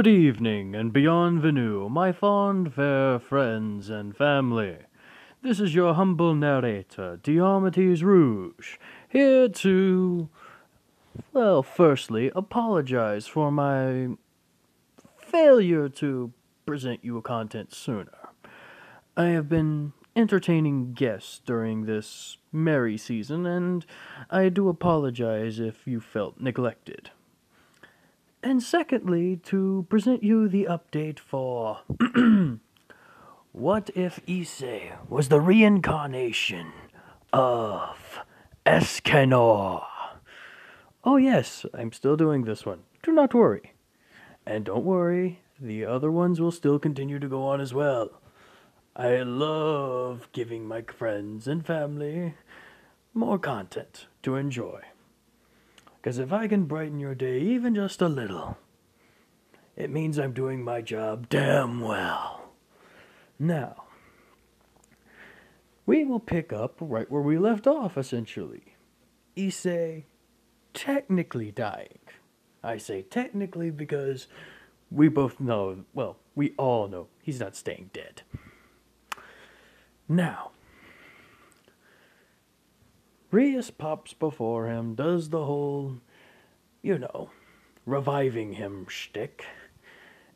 Good evening, and beyond Venu, my fond fair friends and family. This is your humble narrator, Diomeadies Rogue, here to, well, firstly, apologize for my failure to present you a content sooner. I have been entertaining guests during this merry season, and I do apologize if you felt neglected. And secondly, to present you the update for What if Issei was the reincarnation of Escanor? Oh, yes, I'm still doing this one. Do not worry. And don't worry, the other ones will still continue to go on as well. I love giving my friends and family more content to enjoy. Because if I can brighten your day even just a little, it means I'm doing my job damn well. Now, we will pick up right where we left off, essentially. Issei technically dying. I say technically because we both know, well, we all know he's not staying dead. Now, Rias pops before him, does the whole, you know, reviving him shtick,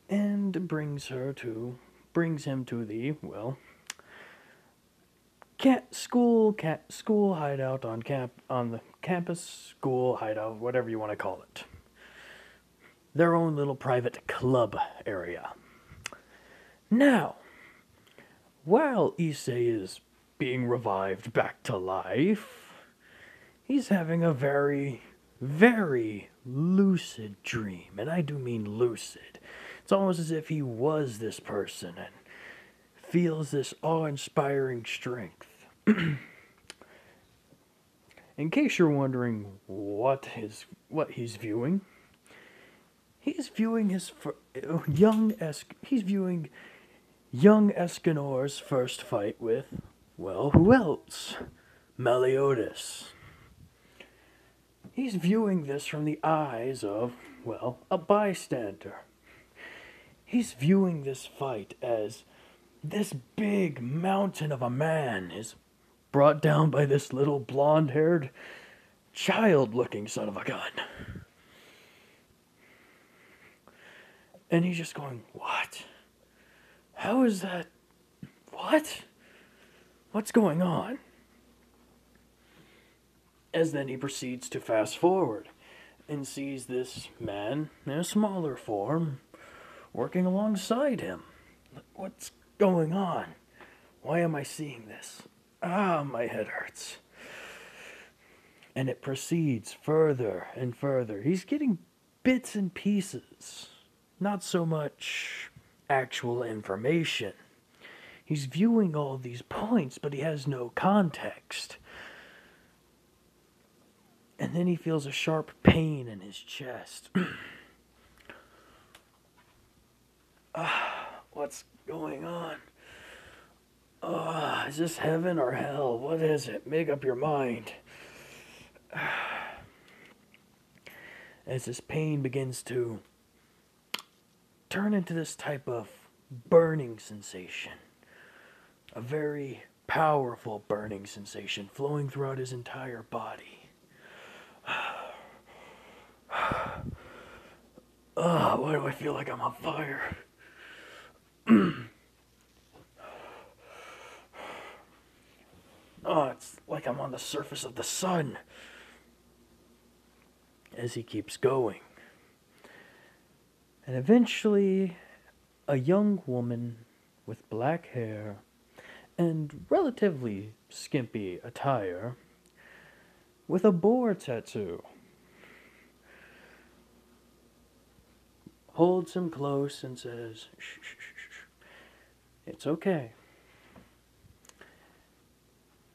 and brings her to, brings him to the, well, cat school, cat school hideout on camp, on the campus school hideout, whatever you want to call it. Their own little private club area. Now, while Issei is being revived back to life, he's having a very, very lucid dream. And I do mean lucid. It's almost as if he was this person and feels this awe inspiring strength. In case you're wondering what his what he's viewing, he's viewing his uh, young es- he's viewing young Escanor's first fight with well, who else? Meliodas. He's viewing this from the eyes of, well, a bystander. He's viewing this fight as this big mountain of a man is brought down by this little blonde haired, child looking son of a gun. And he's just going, What? How is that? What? What's going on? As then he proceeds to fast forward and sees this man in a smaller form working alongside him. What's going on? Why am I seeing this? Ah, my head hurts. And it proceeds further and further. He's getting bits and pieces, not so much actual information. He's viewing all these points, but he has no context. And then he feels a sharp pain in his chest. ah, what's going on? Ah, is this heaven or hell? What is it? Make up your mind. As this pain begins to turn into this type of burning sensation, a very powerful burning sensation flowing throughout his entire body. Oh, why do I feel like I'm on fire? oh, it's like I'm on the surface of the sun. As he keeps going. And eventually, a young woman with black hair and relatively skimpy attire with a boar tattoo holds him close and says, shh, shh, shh. It's okay.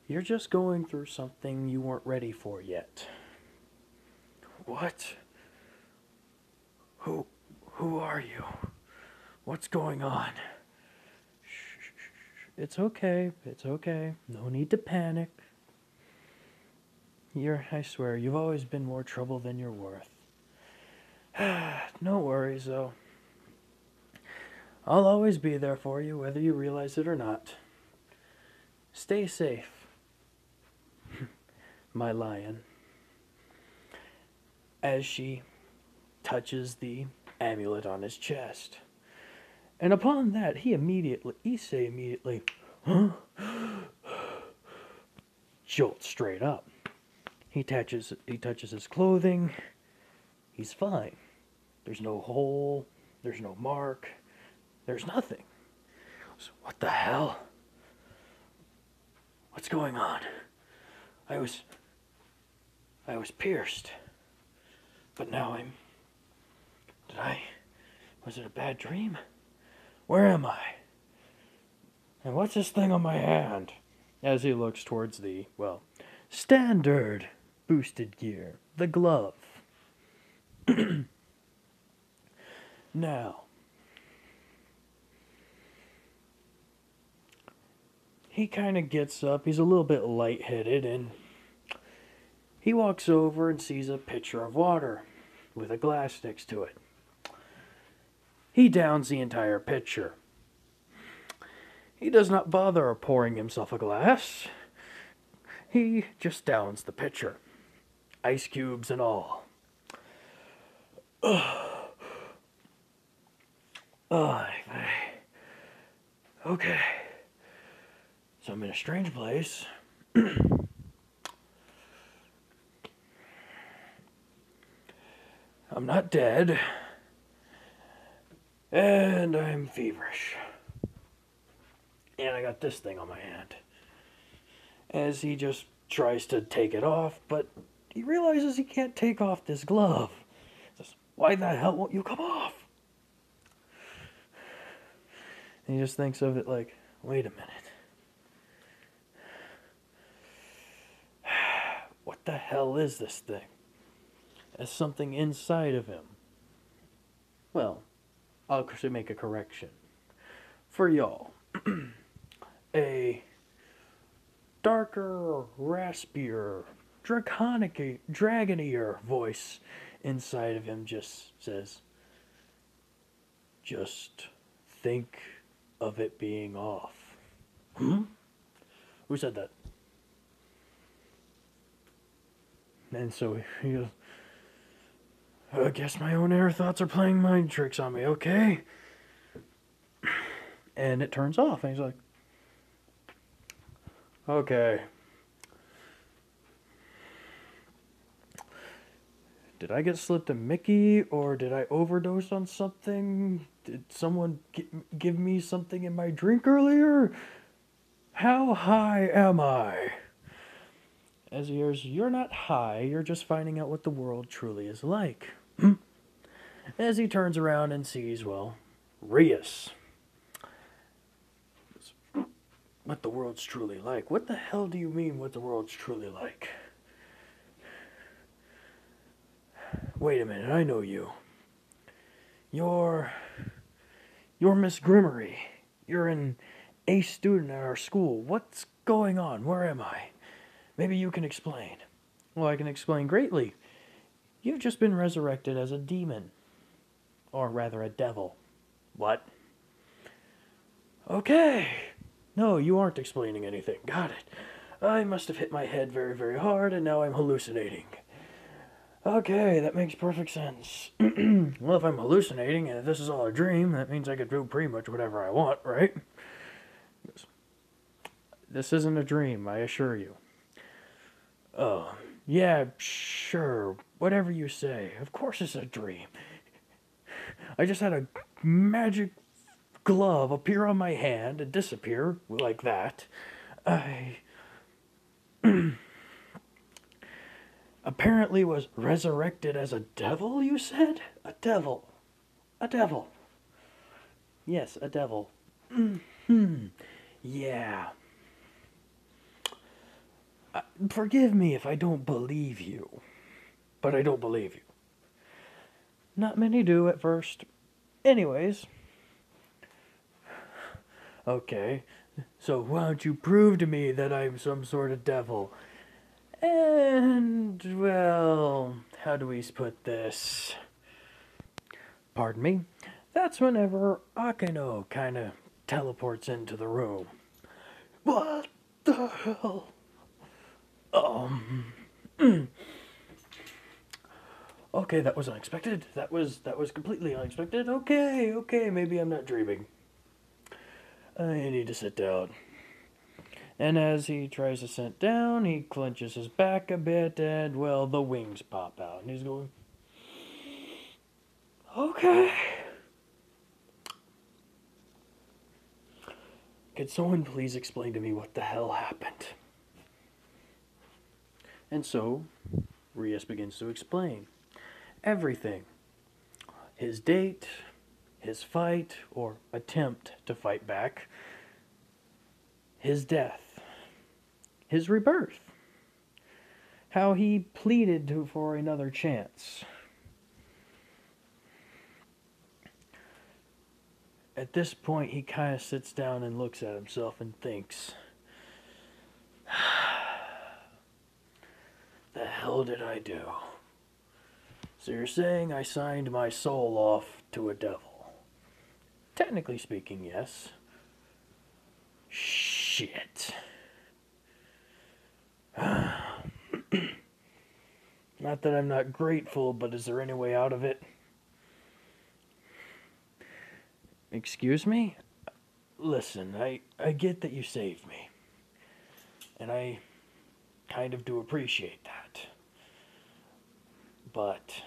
You're just going through something you weren't ready for yet. What? Who who are you? What's going on? It's okay. It's okay. No need to panic. You're I swear, you've always been more trouble than you're worth. no worries, though. I'll always be there for you, whether you realize it or not. Stay safe, my lion. As she touches the amulet on his chest. And upon that, he immediately, Issei immediately, huh? jolts straight up. He touches, he touches his clothing. He's fine. There's no hole. There's no mark. There's nothing. So what the hell? What's going on? I was. I was pierced. But now I'm. Did I. Was it a bad dream? Where am I? And what's this thing on my hand? As he looks towards the, well, standard boosted gear, the glove. now, he kind of gets up. He's a little bit lightheaded and he walks over and sees a pitcher of water with a glass next to it. He downs the entire pitcher. He does not bother pouring himself a glass. He just downs the pitcher. Ice cubes and all. Oh, oh okay. So I'm in a strange place. I'm not dead. And I'm feverish. And I got this thing on my hand. As he just tries to take it off, but he realizes he can't take off this glove. Why the hell won't you come off? And he just thinks of it like, wait a minute. What the hell is this thing? As something inside of him. Well, I'll actually make a correction. For y'all, a darker, raspier, draconic, dragonier voice inside of him just says, just think of it being off. Hmm? Who said that? And so he goes, I guess my own air thoughts are playing mind tricks on me, okay? And it turns off, and he's like, okay. Did I get slipped a Mickey, or did I overdose on something? Did someone give me something in my drink earlier? How high am I? As hears, You're not high, you're just finding out what the world truly is like. As he turns around and sees, well, Rias. What the world's truly like. What the hell do you mean, what the world's truly like? Wait a minute, I know you. You're. You're Miss Gremory. You're an A student at our school. What's going on? Where am I? Maybe you can explain. Well, I can explain greatly. You've just been resurrected as a demon. Or rather, a devil. What? Okay. No, you aren't explaining anything. Got it. I must have hit my head very, very hard, and now I'm hallucinating. Okay, that makes perfect sense. well, if I'm hallucinating and if this is all a dream, that means I could do pretty much whatever I want, right? This isn't a dream, I assure you. Oh, yeah, sure. Whatever you say. Of course it's a dream. I just had a magic glove appear on my hand and disappear like that. I apparently was resurrected as a devil, you said? A devil. A devil. Yes, a devil. Hmm. Yeah. Uh, forgive me if I don't believe you, but I don't believe you. Not many do at first. Anyways. Okay, so why don't you prove to me that I'm some sort of devil? And, well, how do we put this? Pardon me? That's whenever Akeno kind of teleports into the room. What the hell? Um. okay, that was unexpected. That was that was completely unexpected. Okay, okay, maybe I'm not dreaming. I need to sit down. And as he tries to sit down, he clenches his back a bit, and well, the wings pop out, and he's going, Okay. Could someone please explain to me what the hell happened? And so, Rias begins to explain everything his date, his fight or attempt to fight back, his death, his rebirth, how he pleaded to, for another chance. At this point, he kind of sits down and looks at himself and thinks, The hell did I do? So you're saying I signed my soul off to a devil? Technically speaking, yes. Shit. not that I'm not grateful, but is there any way out of it? Excuse me? Listen, I, I get that you saved me. And I kind of do appreciate that. But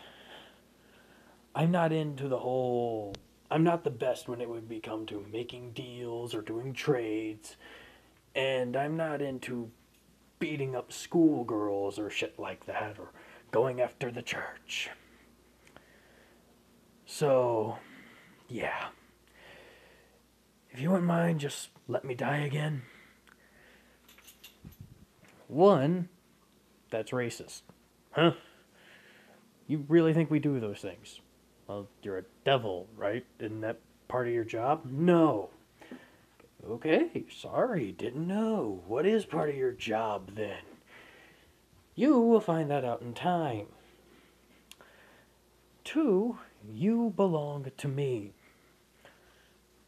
I'm not into the whole. I'm not the best when it would become to making deals or doing trades. And I'm not into beating up schoolgirls or shit like that or going after the church. So, yeah. If you wouldn't mind, just let me die again. One, that's racist. Huh? You really think we do those things? Well, you're a devil, right? Isn't that part of your job? No. Okay, sorry, didn't know. What is part of your job then? You will find that out in time. Two, you belong to me.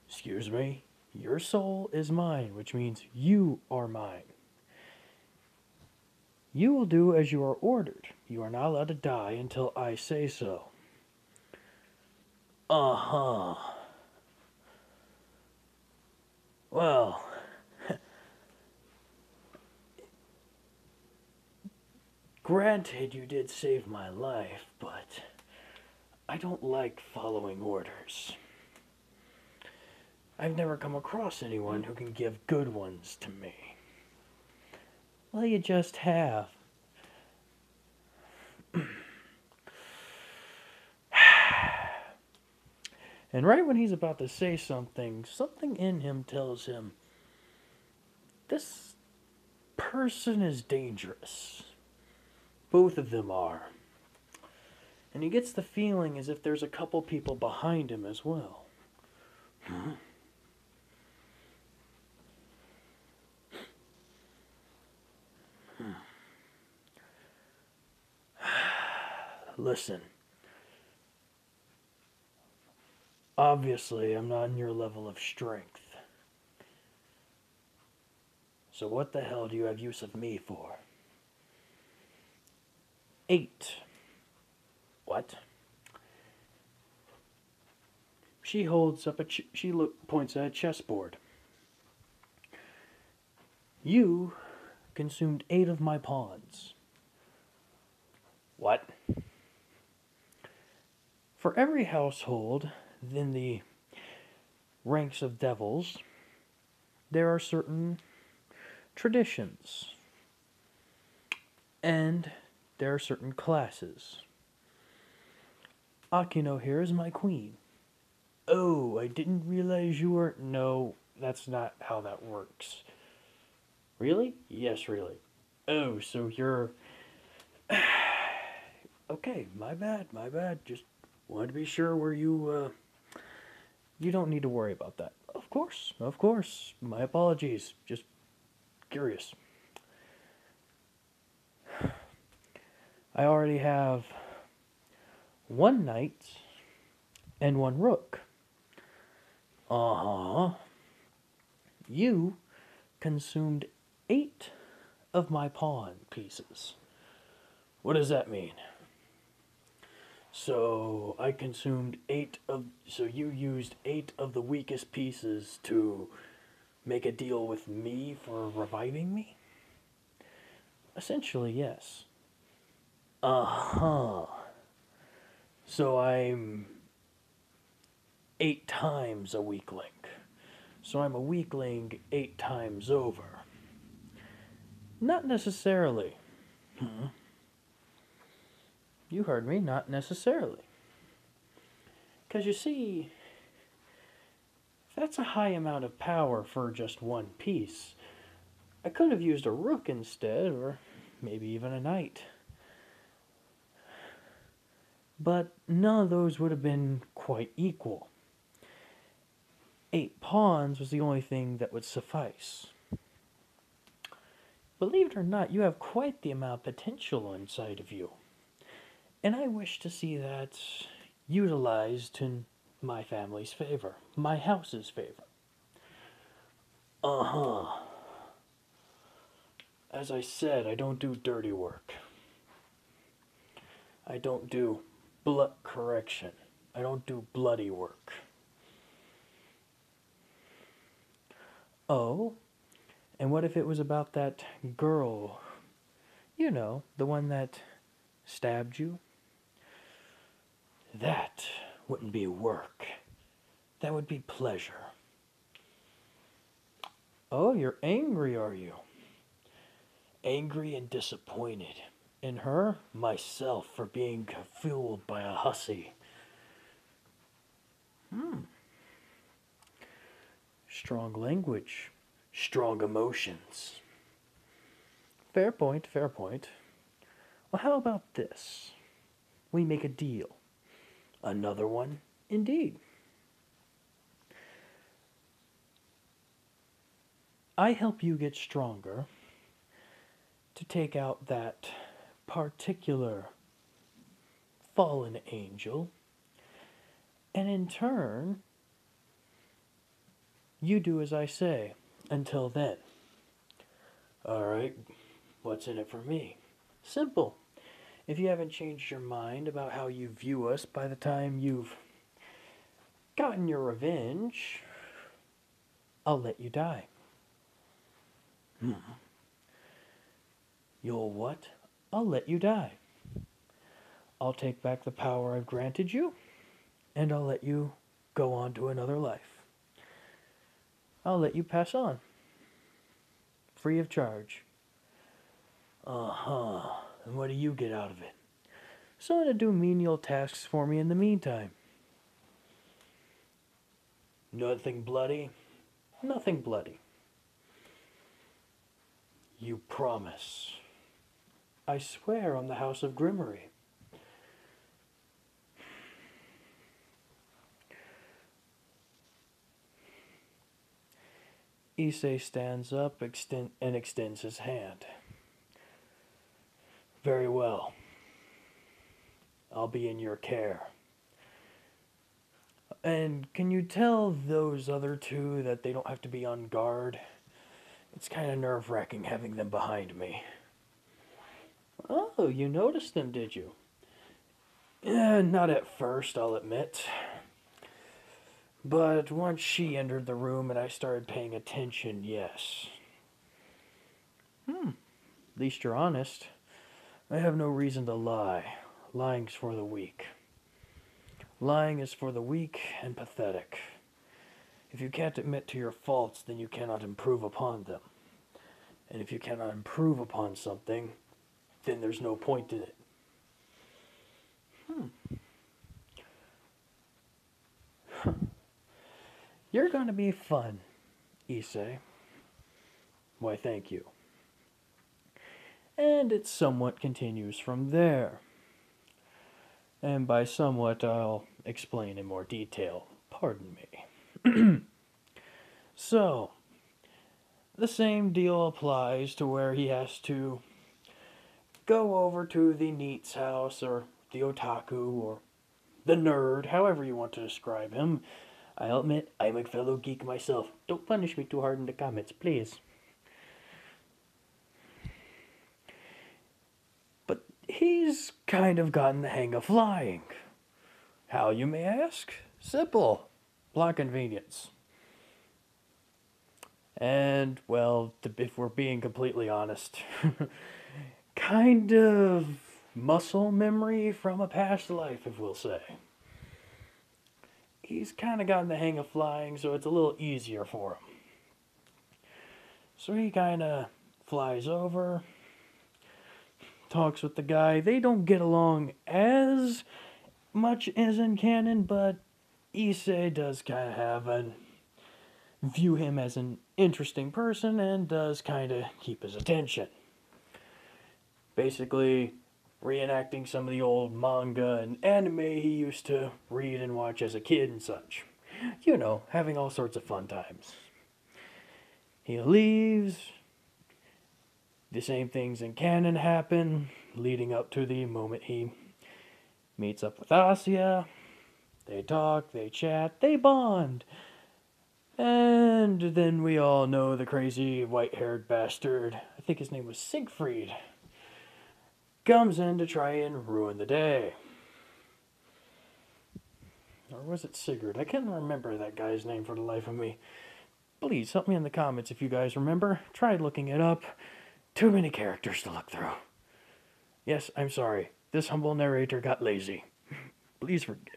Excuse me? Your soul is mine, which means you are mine. You will do as you are ordered. You are not allowed to die until I say so. Uh huh. Well, granted, you did save my life, but I don't like following orders. I've never come across anyone who can give good ones to me. Well, you just have. And right when he's about to say something, something in him tells him this person is dangerous. Both of them are. And he gets the feeling as if there's a couple people behind him as well. Huh? Listen. Obviously, I'm not in your level of strength. So, what the hell do you have use of me for? Eight. What? She holds up a. She points at a chessboard. You consumed eight of my pawns. What? For every household in the ranks of devils, there are certain traditions. And there are certain classes. Akeno here is my queen. Oh, I didn't realize you were. No, that's not how that works. Really? Yes, really. Oh, so you're. okay, my bad, my bad. Just wanted to be sure where you. Uh... You don't need to worry about that. Of course, of course. My apologies. Just curious. I already have one knight and one rook. Uh huh. You consumed eight of my pawn pieces. What does that mean? So I consumed eight of. So you used eight of the weakest pieces to make a deal with me for reviving me? Essentially, yes. Uh huh. So I'm eight times a weakling. So I'm a weakling eight times over. Not necessarily. Hmm. You heard me, not necessarily. Because you see, that's a high amount of power for just one piece. I could have used a rook instead, or maybe even a knight. But none of those would have been quite equal. Eight pawns was the only thing that would suffice. Believe it or not, you have quite the amount of potential inside of you. And I wish to see that utilized in my family's favor, my house's favor. Uh huh. As I said, I don't do dirty work. I don't do blood correction. I don't do bloody work. Oh, and what if it was about that girl? You know, the one that stabbed you? That wouldn't be work. That would be pleasure. Oh, you're angry, are you? Angry and disappointed. In her, myself, for being fooled by a hussy. Hmm. Strong language, strong emotions. Fair point, fair point. Well, how about this? We make a deal. Another one, indeed. I help you get stronger to take out that particular fallen angel, and in turn, you do as I say until then. Alright, what's in it for me? Simple. If you haven't changed your mind about how you view us by the time you've gotten your revenge, I'll let you die. Hmm. You'll what? I'll let you die. I'll take back the power I've granted you, and I'll let you go on to another life. I'll let you pass on. Free of charge. Uh huh. And what do you get out of it? Someone to do menial tasks for me in the meantime. Nothing bloody? Nothing bloody. You promise. I swear on the House of Gremory. Issei stands up extend, and extends his hand. Very well. I'll be in your care. And can you tell those other two that they don't have to be on guard? It's kind of nerve wracking having them behind me. Oh, you noticed them, did you? Eh, not at first, I'll admit. But once she entered the room and I started paying attention, yes. Hmm, at least you're honest. I have no reason to lie. Lying's for the weak. Lying is for the weak and pathetic. If you can't admit to your faults, then you cannot improve upon them. And if you cannot improve upon something, then there's no point in it. Hmm. You're going to be fun, Issei. Why, thank you. And it somewhat continues from there. And by somewhat, I'll explain in more detail. Pardon me. so, the same deal applies to where he has to go over to the NEET's house or the otaku or the nerd, however you want to describe him, I'll admit, I'm a fellow geek myself. Don't punish me too hard in the comments, please. But he's kind of gotten the hang of flying. How, you may ask? Simple. Plot convenience. And, well, if we're being completely honest, kind of muscle memory from a past life, if we'll say. He's kind of gotten the hang of flying, so it's a little easier for him. So he kind of flies over, talks with the guy. They don't get along as much as in canon, but Issei does kind of have an view him as an interesting person and does kind of keep his attention. Basically, reenacting some of the old manga and anime he used to read and watch as a kid and such. You know, having all sorts of fun times. He leaves. The same things in canon happen, leading up to the moment he meets up with Asuya. They talk, they chat, they bond. And then we all know the crazy white haired bastard, I think his name was Siegfried, comes in to try and ruin the day. Or was it Sigurd? I can't remember that guy's name for the life of me. Please help me in the comments if you guys remember. Tried looking it up. Too many characters to look through. Yes, I'm sorry. This humble narrator got lazy. Please forgive.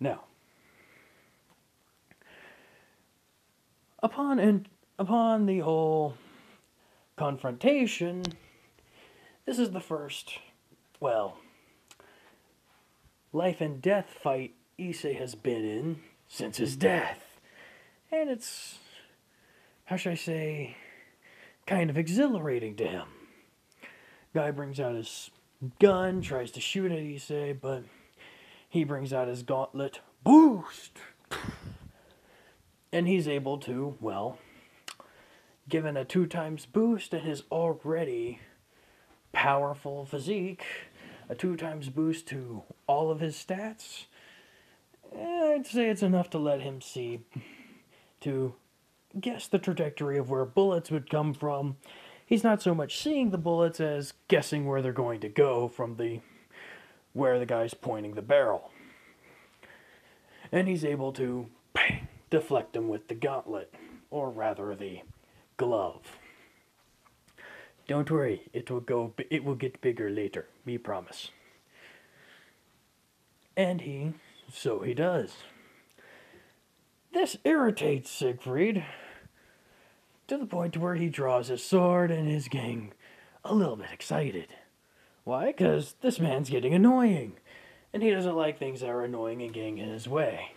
Now, upon and upon the whole confrontation, this is the first, well, life and death fight Issei has been in since his death. And it's, how should I say, kind of exhilarating to him. Guy brings out his gun, tries to shoot at say, but he brings out his gauntlet, boost! And he's able to, well, given a two times boost and his already powerful physique, a two times boost to all of his stats, I'd say it's enough to let him see, to guess the trajectory of where bullets would come from. He's not so much seeing the bullets as guessing where they're going to go from the where the guy's pointing the barrel. And he's able to bang, deflect them with the gauntlet, or rather the glove. Don't worry, it will go it will get bigger later, me promise. And he so he does. This irritates Siegfried to the point where he draws his sword and is getting a little bit excited. Why? Because this man's getting annoying, and he doesn't like things that are annoying and getting in his way.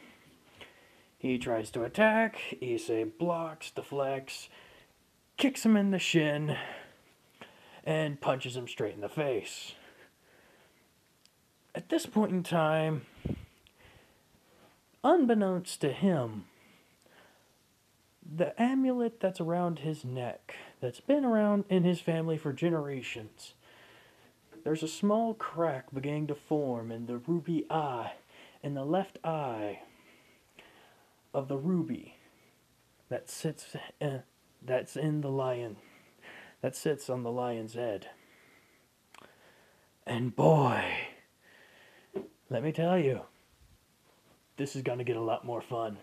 He tries to attack, Issei blocks, deflects, kicks him in the shin, and punches him straight in the face. At this point in time, unbeknownst to him, the amulet that's around his neck, that's been around in his family for generations, there's a small crack beginning to form in the ruby eye, in the left eye of the ruby that sits in, that's in the lion, that sits on the lion's head. And boy, let me tell you, this is going to get a lot more fun.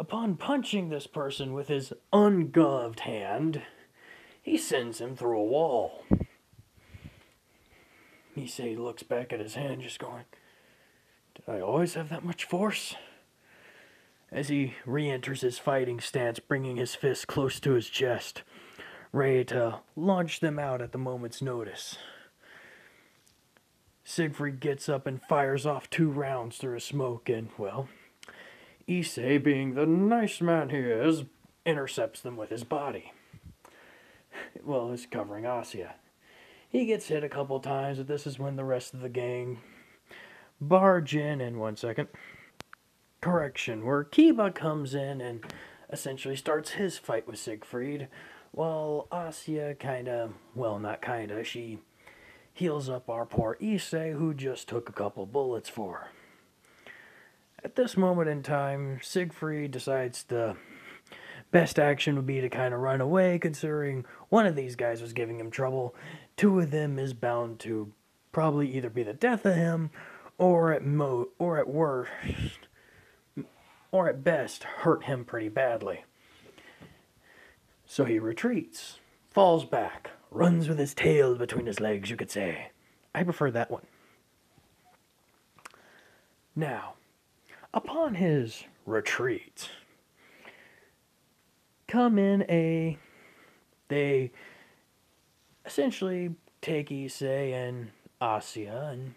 Upon punching this person with his ungloved hand, he sends him through a wall. Issei looks back at his hand, just going, Did I always have that much force? As he re enters his fighting stance, bringing his fist close to his chest, ready to launch them out at the moment's notice. Siegfried gets up and fires off two rounds through a smoke, and, well, Issei, being the nice man he is, intercepts them with his body. Well, he's covering Asuya. He gets hit a couple times, but this is when the rest of the gang barge in in one second. Correction, where Kiba comes in and essentially starts his fight with Siegfried, while Asuya kinda, well, not kinda, she heals up our poor Issei, who just took a couple bullets for. At this moment in time, Siegfried decides the best action would be to kind of run away, considering one of these guys was giving him trouble. Two of them is bound to probably either be the death of him, or at mo or at worst, or at best, hurt him pretty badly. So he retreats, falls back, runs with his tail between his legs, you could say. I prefer that one. Now, upon his retreat, come in a. They essentially take Issei and Asia and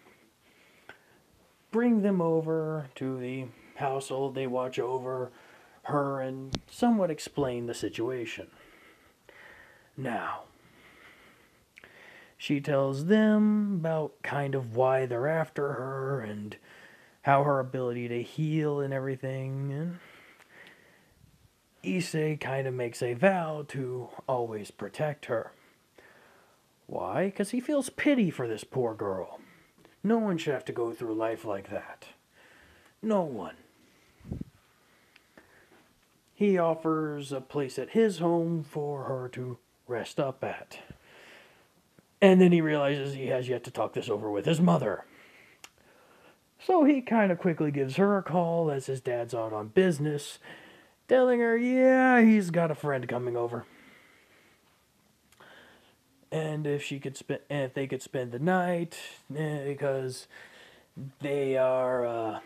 bring them over to the household. They watch over her and somewhat explain the situation. Now, she tells them about kind of why they're after her and how her ability to heal and everything. And Issei kind of makes a vow to always protect her. Why? Because he feels pity for this poor girl. No one should have to go through life like that. No one. He offers a place at his home for her to rest up at. And then he realizes he has yet to talk this over with his mother. So he kind of quickly gives her a call as his dad's out on business, telling her, yeah, he's got a friend coming over. And if she could spend, if they could spend the night, eh, because they are, uh,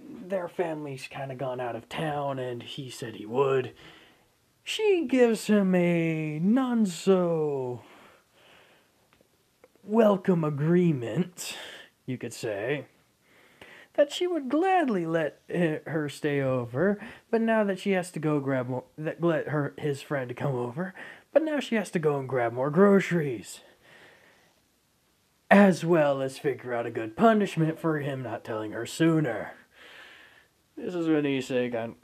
their family's kind of gone out of town, and he said he would she gives him a non so welcome agreement, you could say, that she would gladly let her stay over, but now that she has to go grab more, that let her his friend come over, but now she has to go and grab more groceries. As well as figure out a good punishment for him not telling her sooner. This is when saying,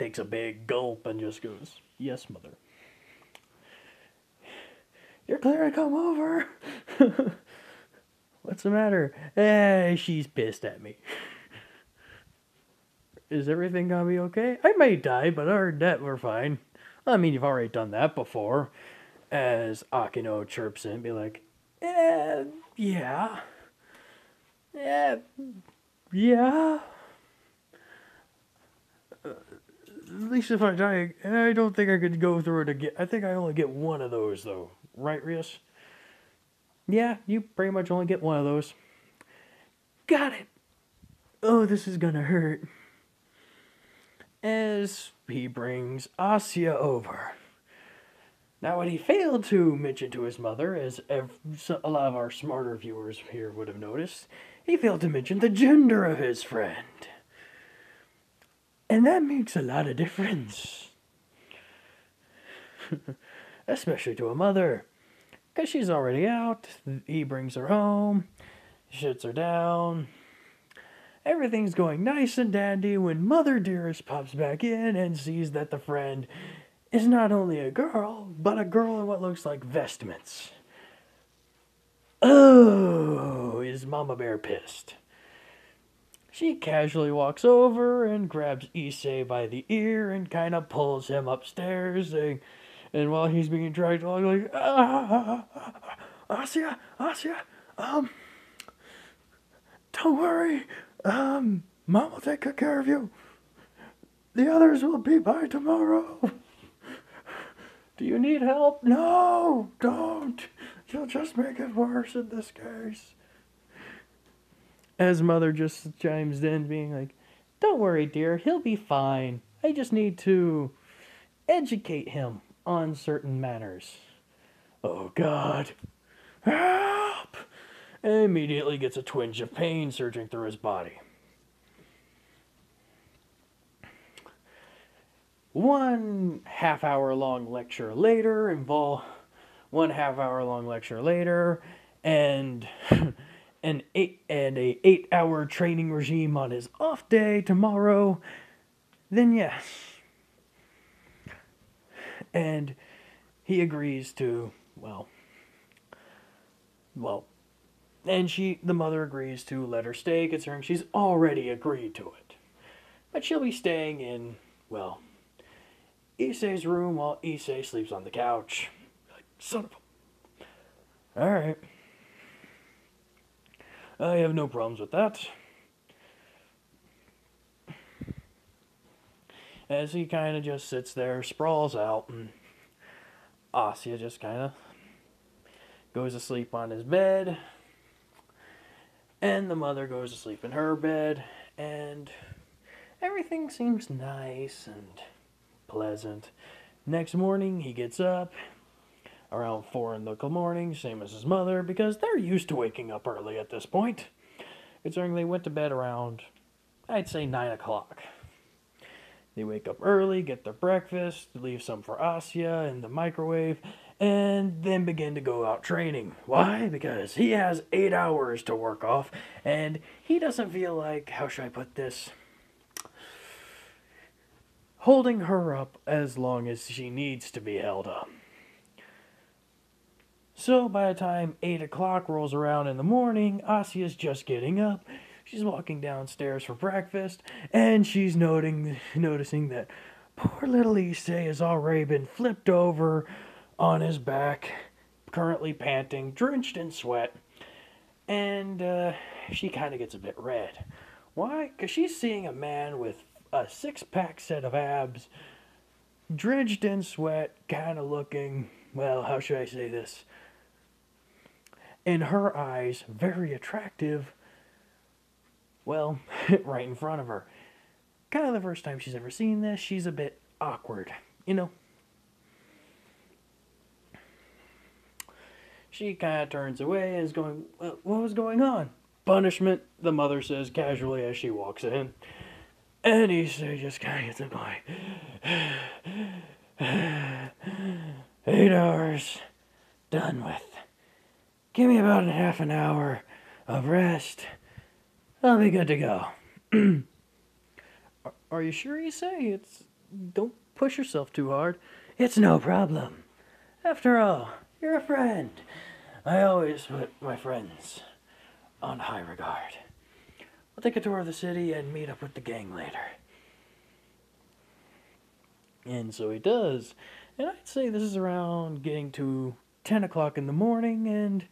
takes a big gulp and just goes, Yes, mother. You're clear to come over. What's the matter? Eh, she's pissed at me. Is everything gonna be okay? I may die, but other than that, we're fine. I mean, you've already done that before. As Akeno chirps in, be like, eh, yeah. Yeah. Yeah. At least if I die, I don't think I could go through it again. I think I only get one of those, though. Right, Rias? Yeah, you pretty much only get one of those. Got it! Oh, this is gonna hurt. As he brings Asia over. Now, what he failed to mention to his mother, as a lot of our smarter viewers here would have noticed, he failed to mention the gender of his friend. And that makes a lot of difference. Especially to a mother. Because she's already out. He brings her home, shits her down. Everything's going nice and dandy when Mother Dearest pops back in and sees that the friend is not only a girl, but a girl in what looks like vestments. Oh, is Mama Bear pissed? She casually walks over and grabs Issei by the ear and kind of pulls him upstairs. And, and while he's being dragged along, like, ah, Asia, Asia, um, don't worry, um, Mom will take good care of you. The others will be by tomorrow. Do you need help? No, don't. You'll just make it worse in this case as mother just chimes in, being like, Don't worry, dear, he'll be fine. I just need to educate him on certain manners. Oh, God. Help! And immediately gets a twinge of pain surging through his body. One half hour long lecture later, involve one half hour long lecture later, and an eight and a eight hour training regime on his off day tomorrow, then yes. And he agrees to, well, well, and she, the mother agrees to let her stay, considering she's already agreed to it. But she'll be staying in, well, Issei's room while Issei sleeps on the couch. Son of a. Alright. I have no problems with that. As he kind of just sits there, sprawls out, and Asia just kind of goes to sleep on his bed. And the mother goes to sleep in her bed, and everything seems nice and pleasant. Next morning, he gets up around 4 in the morning, same as his mother, because they're used to waking up early at this point. Considering they went to bed around, I'd say 9 o'clock. They wake up early, get their breakfast, leave some for Asia in the microwave, and then begin to go out training. Why? Because he has eight hours to work off, and he doesn't feel like, how should I put this? Holding her up as long as she needs to be held up. So by the time 8 o'clock rolls around in the morning, Asia's just getting up. She's walking downstairs for breakfast, and she's noting, noticing that poor little Issei has already been flipped over on his back, currently panting, drenched in sweat, and uh, she kind of gets a bit red. Why? Because she's seeing a man with a six pack set of abs, drenched in sweat, kind of looking, well, how should I say this? In her eyes, very attractive, well, right in front of her. Kind of the first time she's ever seen this, she's a bit awkward, you know? She kind of turns away and is going, What was going on? Punishment, the mother says casually as she walks in. And he just kind of gets going, Eight hours, done with. Give me about a half an hour of rest. I'll be good to go. Are you sure you say it's. Don't push yourself too hard. It's no problem. After all, you're a friend. I always put my friends on high regard. We'll take a tour of the city and meet up with the gang later. And so he does. And I'd say this is around getting to 10 o'clock in the morning and.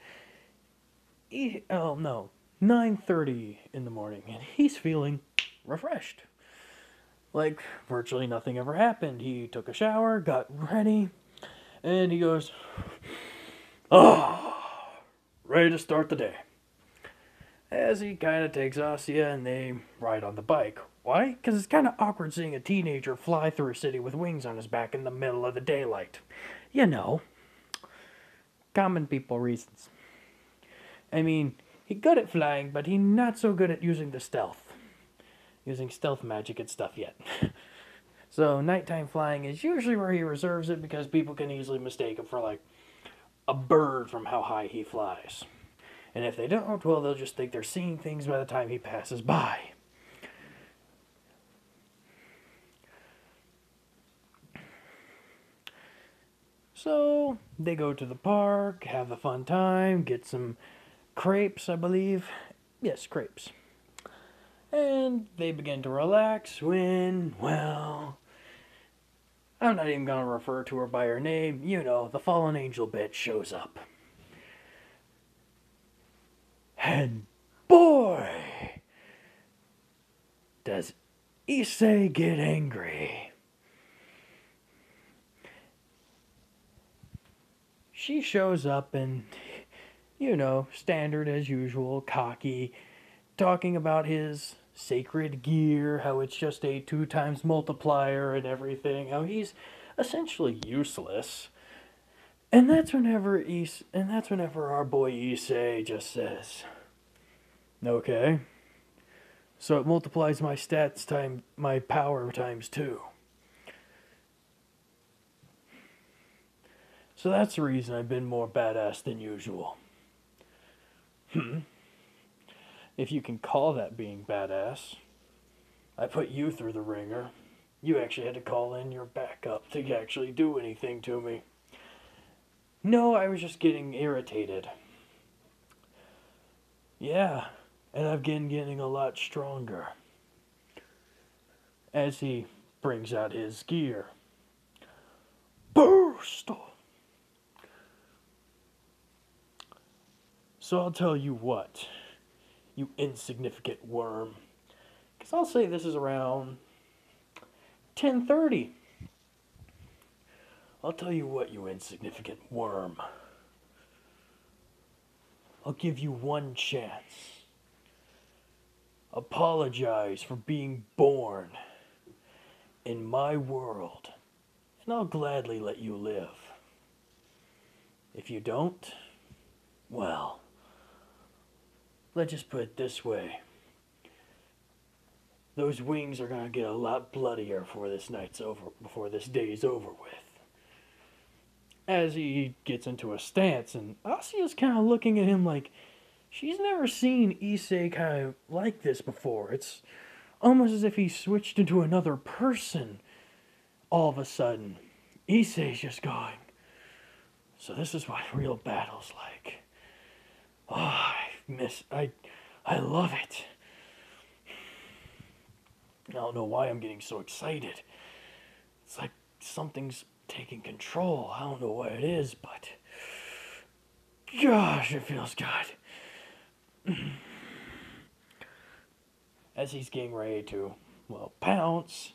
He, oh, no. 9:30 in the morning and he's feeling refreshed. Like virtually nothing ever happened. He took a shower, got ready, and he goes, "Oh, ready to start the day." As he kind of takes Asia and they ride on the bike. Why? Because it's kind of awkward seeing a teenager fly through a city with wings on his back in the middle of the daylight. You know, common people reasons. I mean, he good at flying, but he not so good at using the stealth. Using stealth magic and stuff yet. so nighttime flying is usually where he reserves it because people can easily mistake him for like a bird from how high he flies. And if they don't, well, they'll just think they're seeing things by the time he passes by. So they go to the park, have a fun time, get some crepes, I believe. Yes, crepes. And they begin to relax when, well, I'm not even going to refer to her by her name. You know, the fallen angel bitch shows up. And boy, does Issei get angry. She shows up and you know, standard as usual, cocky, talking about his sacred gear, how it's just a two times multiplier and everything, how he's essentially useless. And that's whenever Is and that's whenever our boy Issei just says, Okay. So it multiplies my stats times my power times two. So that's the reason I've been more badass than usual. Hmm. If you can call that being badass. I put you through the ringer. You actually had to call in your backup to actually do anything to me. No, I was just getting irritated. Yeah, and I've been getting a lot stronger. As he brings out his gear. Burst! So I'll tell you what, you insignificant worm. Because I'll say this is around 1030. I'll tell you what, you insignificant worm. I'll give you one chance. Apologize for being born in my world, and I'll gladly let you live. If you don't, well, let's just put it this way. Those wings are gonna get a lot bloodier before this night's over, before this day's over with. As he gets into a stance, and Asia's kind of looking at him like she's never seen Issei kind of like this before. It's almost as if he switched into another person all of a sudden. Issei's just going, so this is what real battle's like. Oh, I miss, I, I love it. I don't know why I'm getting so excited. It's like something's taking control. I don't know what it is, but gosh, it feels good. As he's getting ready to, well, pounce,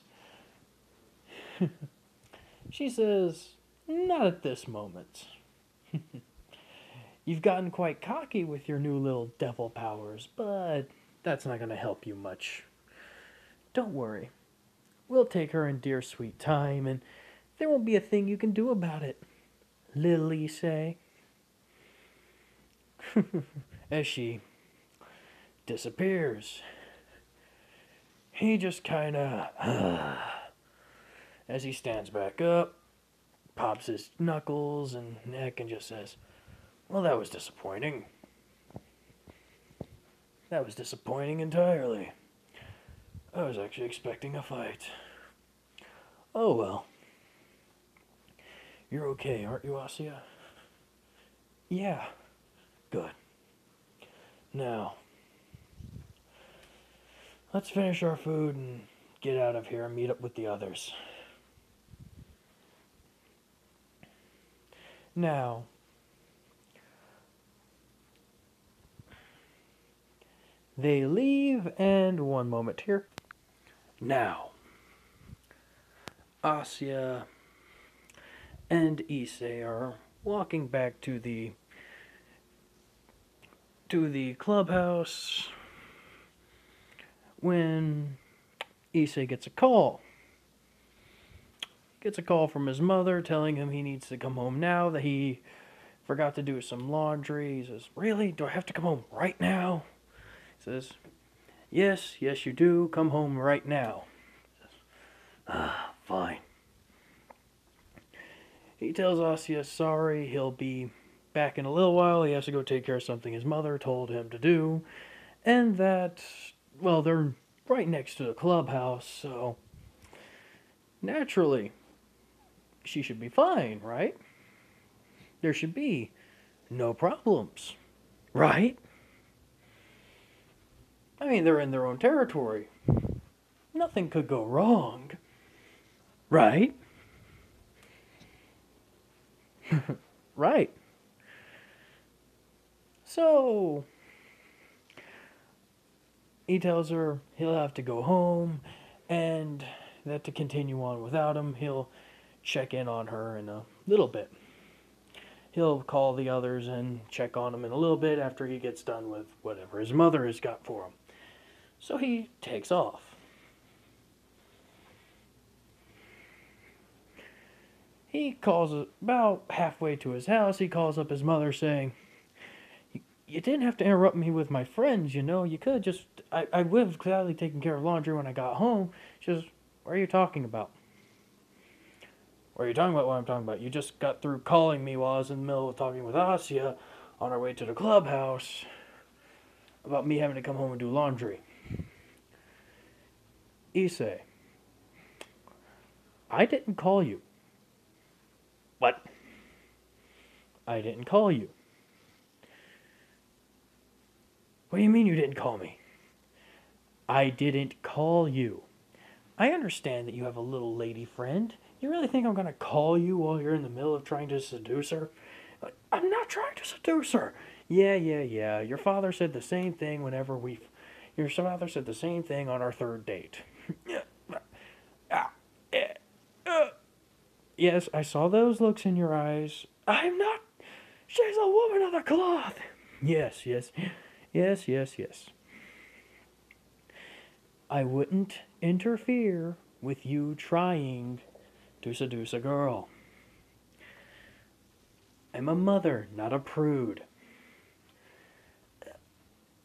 she says, Not at this moment. You've gotten quite cocky with your new little devil powers, but that's not going to help you much. Don't worry. We'll take her in dear sweet time, and there won't be a thing you can do about it. Lily say. As she disappears, he just kind of, as he stands back up, pops his knuckles and neck, and just says, Well, that was disappointing. That was disappointing entirely. I was actually expecting a fight. Oh well. You're okay, aren't you, Asia? Yeah. Good. Now, let's finish our food and get out of here and meet up with the others. Now, they leave, and one moment here. Now, Asia and Issei are walking back to the to the clubhouse when Issei gets a call. Gets a call from his mother telling him he needs to come home now, that he forgot to do some laundry. He says, Really? Do I have to come home right now? Says, Yes, yes, you do. Come home right now. Says, ah, fine. He tells Asia sorry, he'll be back in a little while. He has to go take care of something his mother told him to do. And that, well, they're right next to the clubhouse, so naturally, she should be fine, right? There should be no problems, right? I mean, they're in their own territory. Nothing could go wrong. Right? right. So, he tells her he'll have to go home and that to continue on without him, he'll check in on her in a little bit. He'll call the others and check on them in a little bit after he gets done with whatever his mother has got for him. So he takes off. He calls about halfway to his house. He calls up his mother saying, You didn't have to interrupt me with my friends, you know. You could just. I, I would have gladly taken care of laundry when I got home. She says, What are you talking about? What are you talking about? What I'm talking about? You just got through calling me while I was in the middle of talking with Asia on our way to the clubhouse about me having to come home and do laundry. Issei, I didn't call you. What? I didn't call you. What do you mean you didn't call me? I didn't call you. I understand that you have a little lady friend. You really think I'm going to call you while you're in the middle of trying to seduce her? I'm not trying to seduce her. Yeah, yeah, yeah. Your father said the same thing whenever we. Your father said the same thing on our third date. yes, I saw those looks in your eyes. I'm not. She's a woman of the cloth. Yes, yes, yes, yes, yes. I wouldn't interfere with you trying to seduce a girl. I'm a mother, not a prude.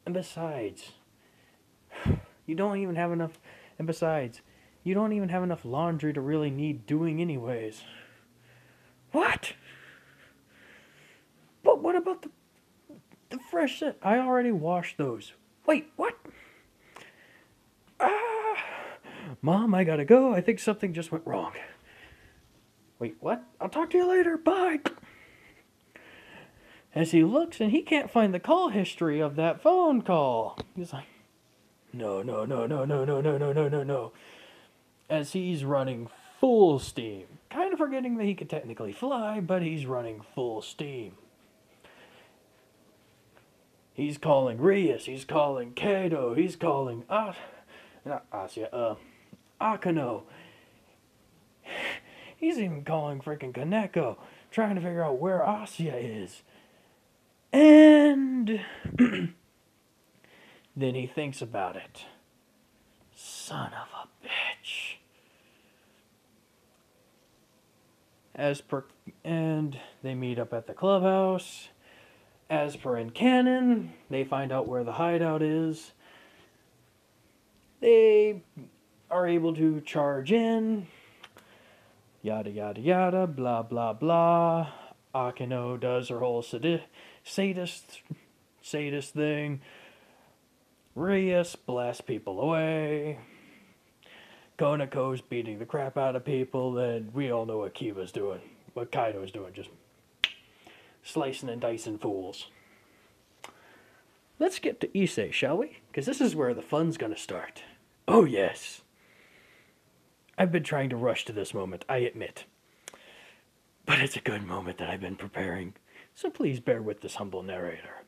And besides, you don't even have enough. And besides, you don't even have enough laundry to really need doing, anyways. What? But what about the the fresh set? I already washed those. Wait, what? Ah, Mom, I gotta go. I think something just went wrong. Wait, what? I'll talk to you later. Bye as he looks and he can't find the call history of that phone call. He's like, no, no, no, no, no, no, no, no, no, no, no. As he's running full steam. Kind of forgetting that he could technically fly, but he's running full steam. He's calling Rias, he's calling Kato, he's calling As- not Asia, uh, Akeno. He's even calling freaking Koneko, trying to figure out where Asia is. And then he thinks about it. Son of a bitch. As per and they meet up at the clubhouse. As per in canon, they find out where the hideout is. They are able to charge in. Yada yada yada, blah blah blah. Akeno does her whole sadi- sadist, sadist thing. Rias blasts people away. Koneko's beating the crap out of people, and we all know what Kiba's doing, what Kaido's doing, just slicing and dicing fools. Let's get to Issei, shall we? Because this is where the fun's gonna start. Oh, yes. I've been trying to rush to this moment, I admit. But it's a good moment that I've been preparing so please bear with this humble narrator.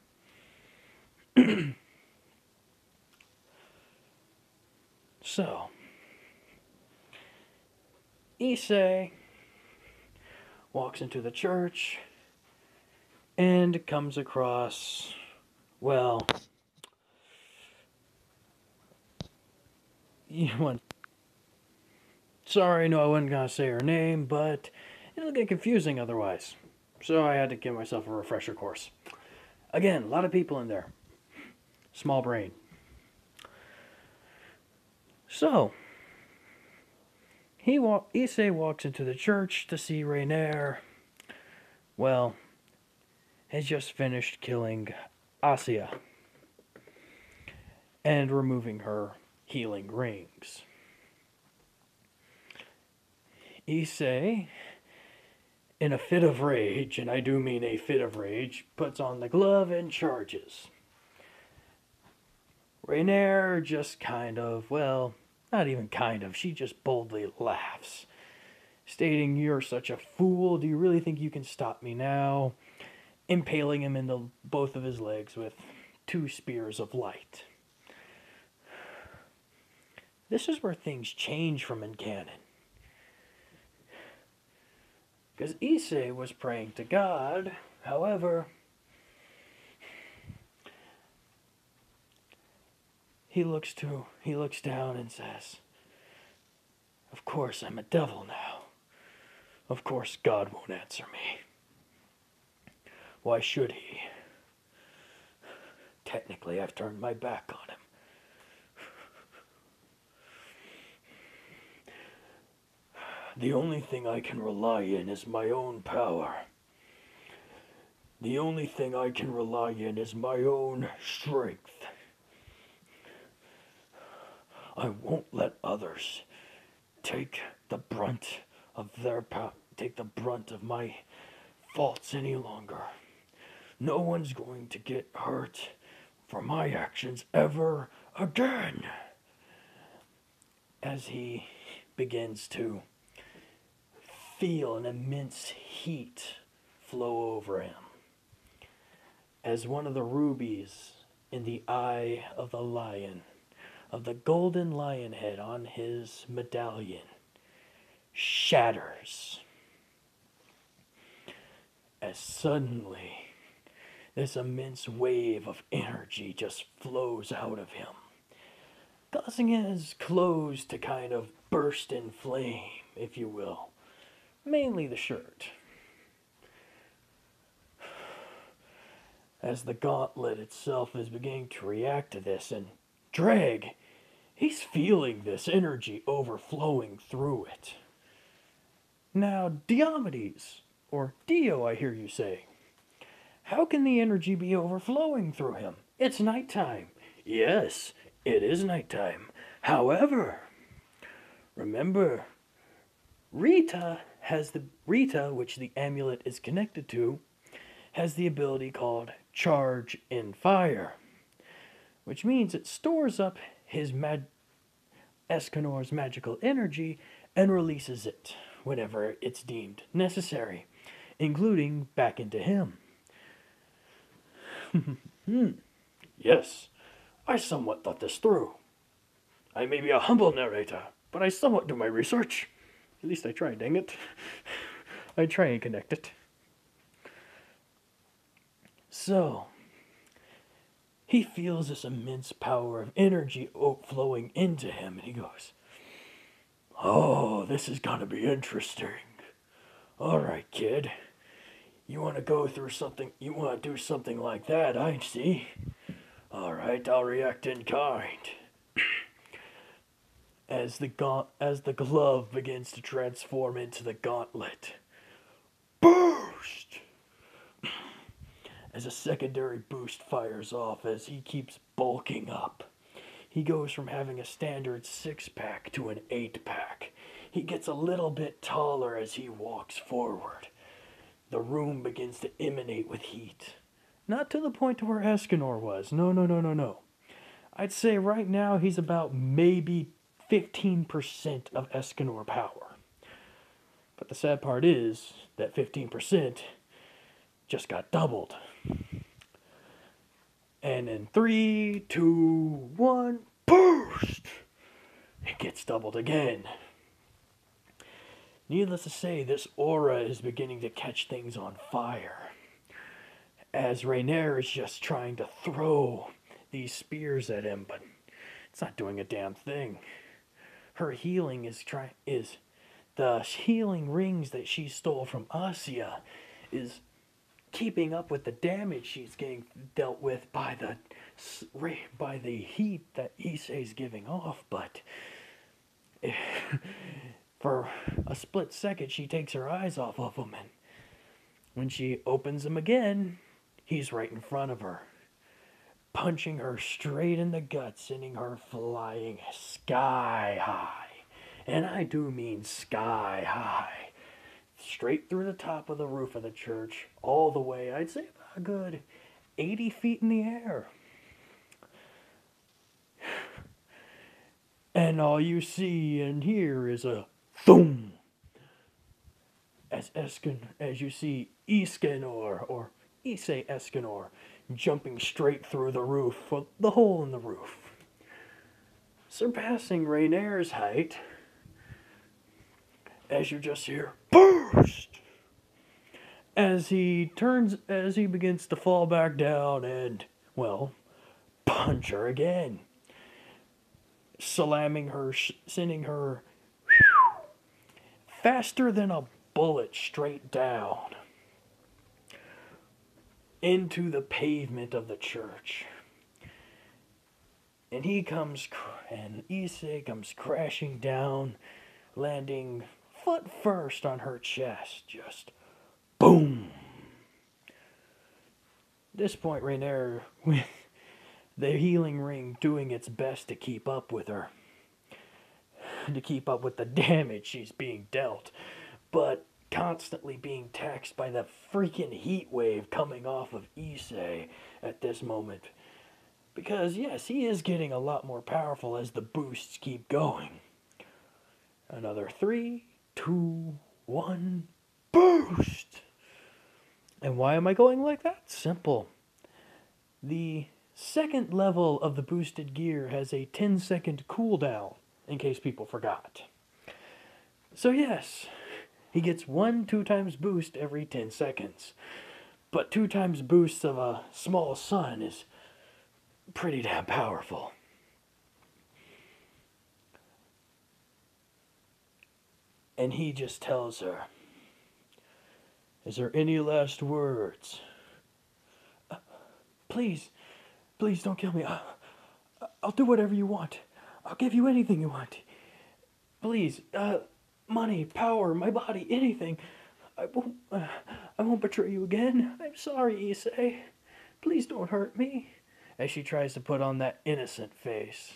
so, Issei walks into the church and comes across, well, you want. Sorry, no, I wasn't gonna say her name, but it'll get confusing otherwise. So I had to give myself a refresher course. Again, a lot of people in there. Small brain. So, he wa- Issei walks into the church to see Raynare. Well, has just finished killing Asia and removing her healing rings. Issei in a fit of rage, and I do mean a fit of rage, puts on the glove and charges. Raynare just kind of, well, not even kind of, she just boldly laughs, stating, You're such a fool. Do you really think you can stop me now? Impaling him into both of his legs with two spears of light. This is where things change from in canon. Because Issei was praying to God. However, he looks to he looks down and says, Of course I'm a devil now. Of course God won't answer me. Why should he? Technically I've turned my back on him. The only thing I can rely in is my own power. The only thing I can rely in is my own strength. I won't let others take the brunt of their power, take the brunt of my faults any longer. No one's going to get hurt for my actions ever again. As he begins to feel an immense heat flow over him, as one of the rubies in the eye of the lion, of the golden lion head on his medallion, shatters. As suddenly, this immense wave of energy just flows out of him, causing his clothes to kind of burst in flame, if you will. Mainly the shirt. As the gauntlet itself is beginning to react to this, and Ddraig, he's feeling this energy overflowing through it. Now, Diomeadies, or Dio, I hear you say, how can the energy be overflowing through him? It's nighttime. Yes, it is nighttime. However, remember, Rhitta has the Rhitta, which the amulet is connected to, has the ability called Charge in Fire, which means it stores up his mag- Escanor's magical energy and releases it whenever it's deemed necessary, including back into him. hmm. Yes, I somewhat thought this through. I may be a humble narrator, but I somewhat do my research. At least I try, dang it. I try and connect it. So, he feels this immense power of energy flowing into him, and he goes, Oh, this is going to be interesting. All right, kid. You want to go through something, you want to do something like that, I see. All right, I'll react in kind. as the gaunt, as the glove begins to transform into the gauntlet. Boost! As a secondary boost fires off as he keeps bulking up. He goes from having a standard six pack to an eight pack. He gets a little bit taller as he walks forward. The room begins to emanate with heat. Not to the point to where Escanor was. No, no, no, no, no. I'd say right now he's about maybe 15% of Escanor power. But the sad part is that 15% just got doubled. And in three, two, one, boost! It gets doubled again. Needless to say, this aura is beginning to catch things on fire. As Raynare is just trying to throw these spears at him, but it's not doing a damn thing. Her healing is trying is the healing rings that she stole from Asia is keeping up with the damage she's getting dealt with by the by the heat that Issei's giving off, but for a split second she takes her eyes off of him and when she opens them again, he's right in front of her, punching her straight in the gut, sending her flying sky high. And I do mean sky high straight through the top of the roof of the church, all the way, I'd say about a good 80 feet in the air. And all you see and hear is a thump. As Eskin, as you see Escanor or Issei Escanor jumping straight through the roof, the hole in the roof, surpassing Raynare's height as you just hear burst! As he turns as he begins to fall back down and well punch her again slamming her sending her faster than a bullet straight down into the pavement of the church. And he comes and Issei comes crashing down landing foot first on her chest. Just boom. At this point, Raynare, with the healing ring doing its best to keep up with her, to keep up with the damage she's being dealt. But constantly being taxed by the freaking heat wave coming off of Issei at this moment. Because, yes, he is getting a lot more powerful as the boosts keep going. Another three, two, one, boost! And why am I going like that? Simple. The second level of the boosted gear has a 10 second cooldown, in case people forgot. So, yes, he gets one two times boost every 10 seconds. But two times boosts of a small sun is pretty damn powerful. And he just tells her, Is there any last words? Please, please don't kill me. I'll do whatever you want. I'll give you anything you want. Please, uh, money, power, my body, anything. I won't, uh, I won't betray you again. I'm sorry, Issei. Please don't hurt me. As she tries to put on that innocent face.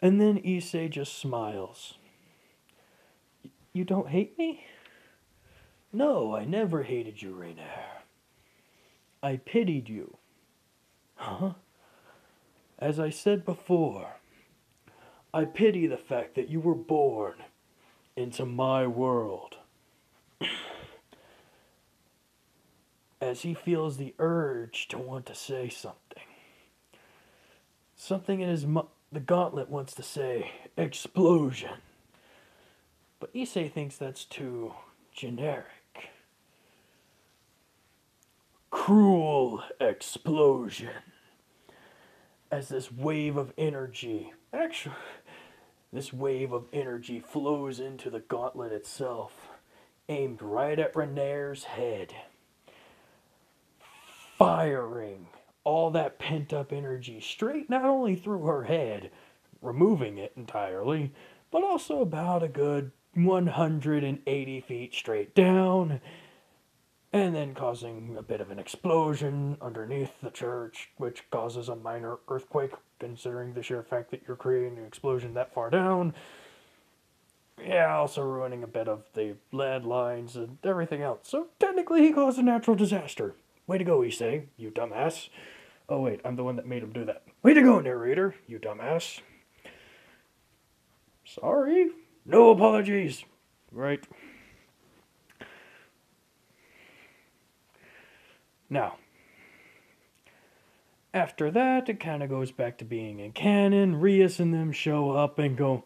And then Issei just smiles. You don't hate me? No, I never hated you, Raynare. I pitied you. Huh? As I said before, I pity the fact that you were born into my world. As he feels the urge to want to say something. Something in his mu- the gauntlet wants to say explosion. But Issei thinks that's too generic. Cruel explosion. As this wave of energy, actually, this wave of energy flows into the gauntlet itself, aimed right at Raynare's head, firing all that pent up energy straight not only through her head, removing it entirely, but also about a good 180 feet straight down, and then causing a bit of an explosion underneath the church, which causes a minor earthquake considering the sheer fact that you're creating an explosion that far down. Yeah, also ruining a bit of the lead lines and everything else. So technically, he caused a natural disaster. Way to go, Issei, you dumbass. Oh, wait, I'm the one that made him do that. Way to go, narrator, you dumbass. Sorry. No apologies. Right. Now, after that, it kind of goes back to being in canon. Rias and them show up and go,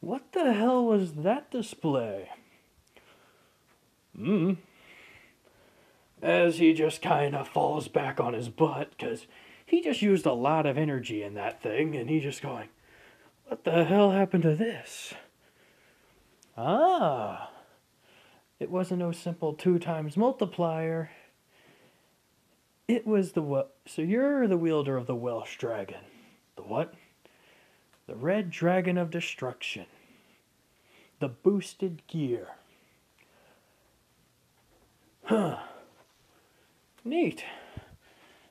What the hell was that display? Hmm. As he just kind of falls back on his butt because he just used a lot of energy in that thing and he's just going, What the hell happened to this? Ah. It wasn't no simple two times multiplier. It was the what? So you're the wielder of the Welsh dragon. The what? The red dragon of destruction. The boosted gear. Huh. Neat.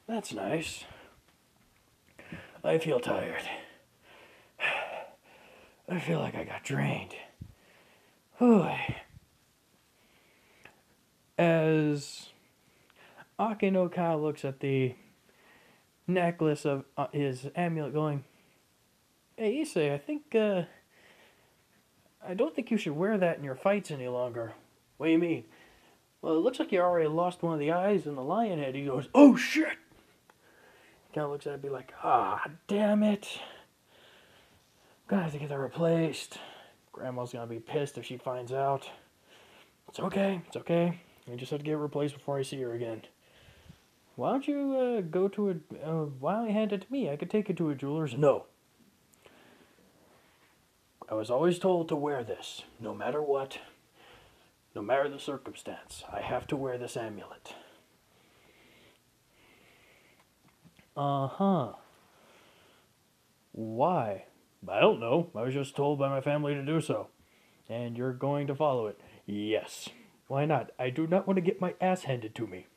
That's nice. I feel tired. I feel like I got drained. As Akinoka looks at the necklace of uh, his amulet, going, "Hey, Issei, I think uh, I don't think you should wear that in your fights any longer." What do you mean? Well, it looks like you already lost one of the eyes in the lion head. He goes, "Oh shit!" He Kind of looks at it, be like, "Ah, damn it! Gonna have to get that replaced." Grandma's gonna be pissed if she finds out. It's okay. It's okay. I just have to get it replaced before I see her again. Why don't you uh, go to a? Uh, why don't you hand it to me? I could take it to a jeweler's. No. I was always told to wear this, no matter what, no matter the circumstance. I have to wear this amulet. Uh huh. Why? I don't know. I was just told by my family to do so. And you're going to follow it? Yes. Why not? I do not want to get my ass handed to me.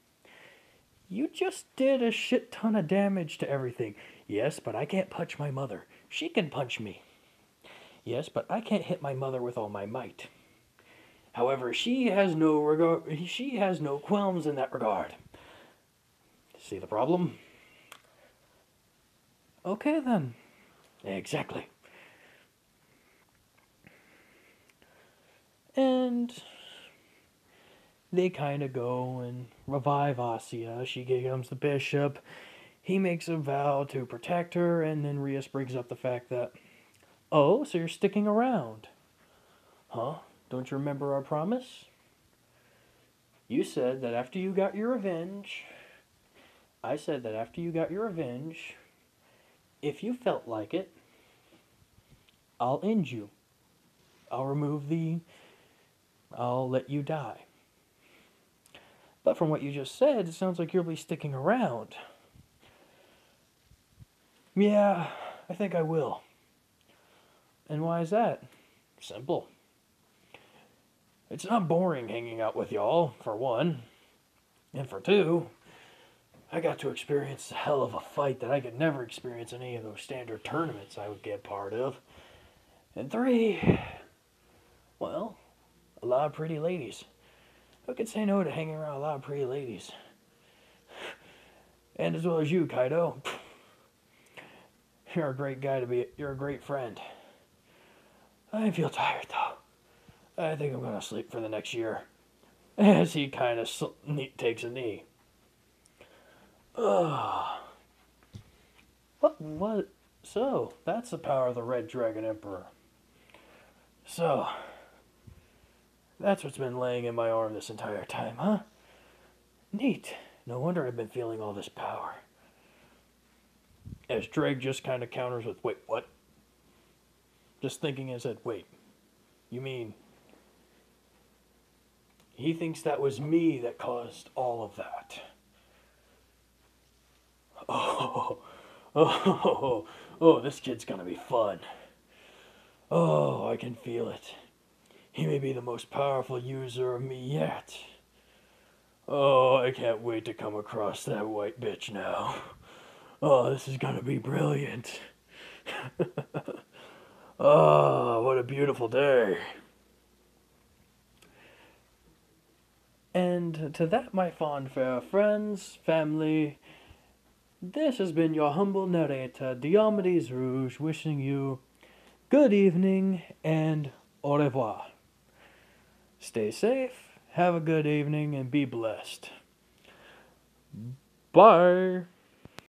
You just did a shit ton of damage to everything. Yes, but I can't punch my mother. She can punch me. Yes, but I can't hit my mother with all my might. However, she has no regard. She has no qualms in that regard. See the problem? Okay then. Exactly. And they kind of go and revive Asia. She becomes the bishop. He makes a vow to protect her, and then Rias brings up the fact that, oh, so you're sticking around. Huh? Don't you remember our promise? You said that after you got your revenge, I said that after you got your revenge, if you felt like it, I'll end you. I'll remove the. I'll let you die. But from what you just said, it sounds like you'll be sticking around. Yeah, I think I will. And why is that? Simple. It's not boring hanging out with y'all, for one. And for two, I got to experience a hell of a fight that I could never experience in any of those standard tournaments I would get part of. And three, well, a lot of pretty ladies. Who could say no to hanging around a lot of pretty ladies? And as well as you, Kaido. You're a great guy to be. You're a great friend. I feel tired though. I think I'm gonna sleep for the next year. As he kind of sl- takes a knee. Ugh. What? What? So that's the power of the Red Dragon Emperor. So that's what's been laying in my arm this entire time, huh? Neat. No wonder I've been feeling all this power. As Ddraig just kind of counters with, wait, what? Just thinking in his head, wait, you mean he thinks that was me that caused all of that? Oh, oh, oh, oh, oh this kid's gonna be fun. Oh, I can feel it. He may be the most powerful user of me yet. Oh, I can't wait to come across that white bitch now. Oh, this is gonna be brilliant. oh, what a beautiful day. And to that, my fond fair friends, family, this has been your humble narrator, Diomeadies Rogue, wishing you good evening and au revoir. Stay safe, have a good evening, and be blessed. Bye.